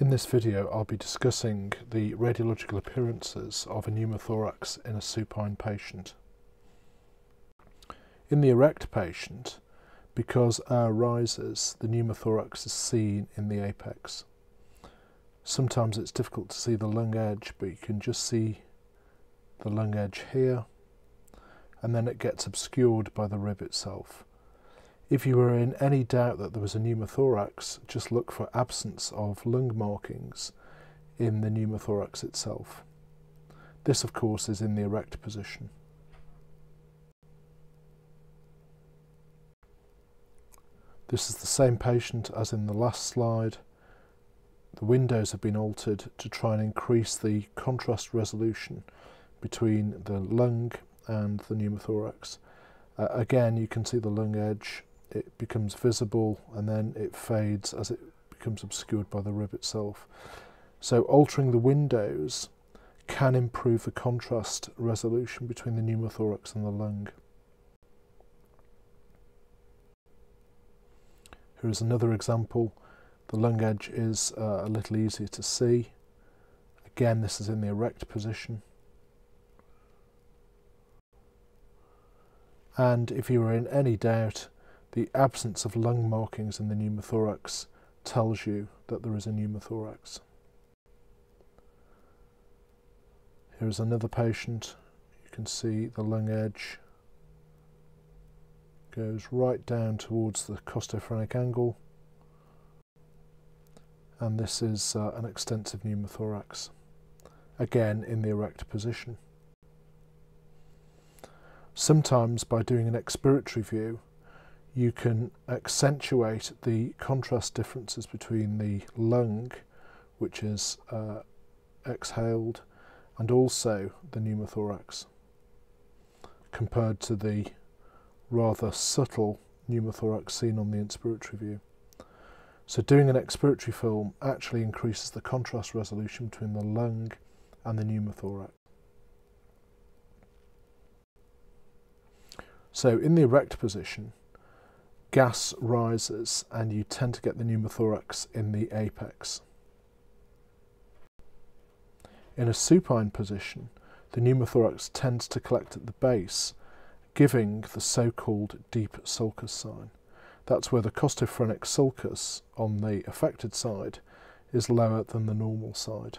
In this video I'll be discussing the radiological appearances of a pneumothorax in a supine patient. In the erect patient, because air rises, the pneumothorax is seen in the apex. Sometimes it's difficult to see the lung edge, but you can just see the lung edge here, and then it gets obscured by the rib itself. If you were in any doubt that there was a pneumothorax, just look for absence of lung markings in the pneumothorax itself. This, of course, is in the erect position. This is the same patient as in the last slide. The windows have been altered to try and increase the contrast resolution between the lung and the pneumothorax. Uh, again, you can see the lung edge it becomes visible and then it fades as it becomes obscured by the rib itself. So altering the windows can improve the contrast resolution between the pneumothorax and the lung. Here is another example. The lung edge is uh, a little easier to see. Again, this is in the erect position. And if you are in any doubt, the absence of lung markings in the pneumothorax tells you that there is a pneumothorax. Here is another patient. You can see the lung edge goes right down towards the costophrenic angle and this is uh, an extensive pneumothorax again in the erect position. Sometimes by doing an expiratory view you can accentuate the contrast differences between the lung, which is uh, exhaled, and also the pneumothorax, compared to the rather subtle pneumothorax seen on the inspiratory view. So doing an expiratory film actually increases the contrast resolution between the lung and the pneumothorax. So in the erect position, gas rises and you tend to get the pneumothorax in the apex. In a supine position, the pneumothorax tends to collect at the base, giving the so-called deep sulcus sign. That's where the costophrenic sulcus on the affected side is lower than the normal side.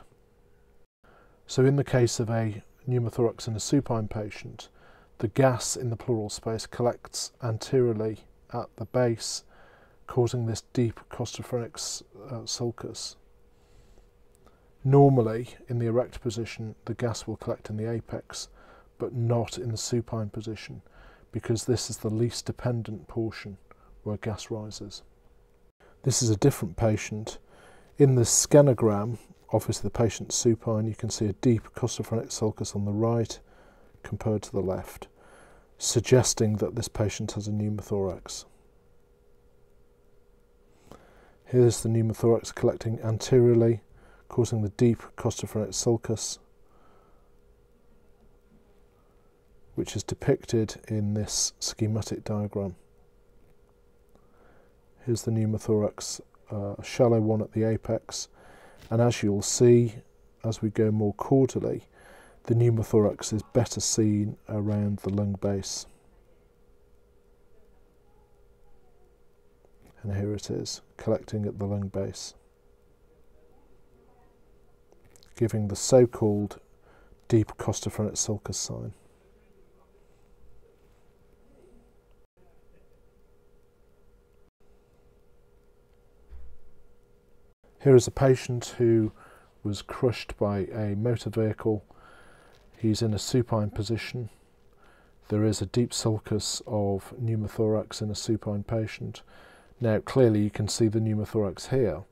So in the case of a pneumothorax in a supine patient, the gas in the pleural space collects anteriorly at the base, causing this deep costophrenic uh, sulcus. Normally, in the erect position, the gas will collect in the apex, but not in the supine position, because this is the least dependent portion where gas rises. This is a different patient. In the scanogram, obviously the patient's supine, you can see a deep costophrenic sulcus on the right compared to the left suggesting that this patient has a pneumothorax. Here's the pneumothorax collecting anteriorly, causing the deep costophrenic sulcus, which is depicted in this schematic diagram. Here's the pneumothorax, uh, a shallow one at the apex, and as you'll see as we go more caudally, the pneumothorax is better seen around the lung base. And here it is, collecting at the lung base, giving the so-called deep costophrenic sulcus sign. Here is a patient who was crushed by a motor vehicle He's in a supine position. There is a deep sulcus of pneumothorax in a supine patient. Now, clearly you can see the pneumothorax here,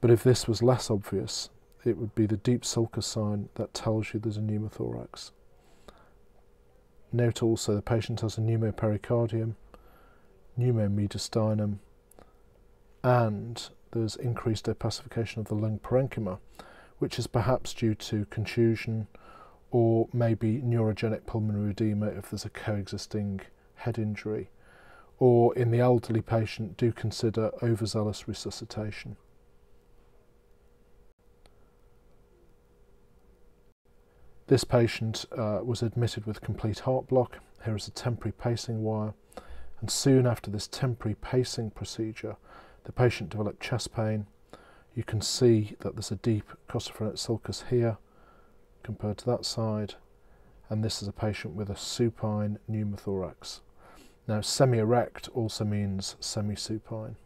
but if this was less obvious, it would be the deep sulcus sign that tells you there's a pneumothorax. Note also the patient has a pneumopericardium, pneumomediastinum, and there's increased opacification of the lung parenchyma, which is perhaps due to contusion or maybe neurogenic pulmonary edema if there's a coexisting head injury, or in the elderly patient, do consider overzealous resuscitation. This patient uh, was admitted with complete heart block. Here is a temporary pacing wire. And soon after this temporary pacing procedure, the patient developed chest pain. You can see that there's a deep costophrenic sulcus here compared to that side. And this is a patient with a supine pneumothorax. Now, semi-erect also means semi-supine.